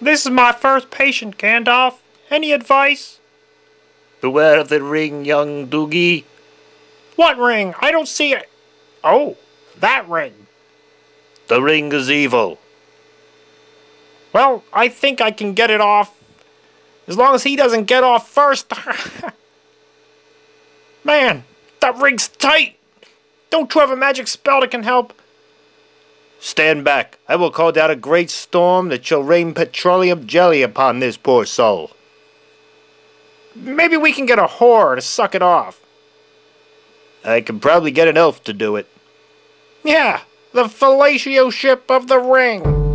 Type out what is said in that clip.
This is my first patient, Gandalf. Any advice? Beware of the ring, young Doogie. What ring? I don't see it. Oh, that ring. The ring is evil. Well, I think I can get it off. As long as he doesn't get off first. Man, that ring's tight. Don't you have a magic spell that can help? Stand back. I will call down a great storm that shall rain petroleum jelly upon this poor soul. Maybe we can get a whore to suck it off. I can probably get an elf to do it. Yeah, the fellatio ship of the ring.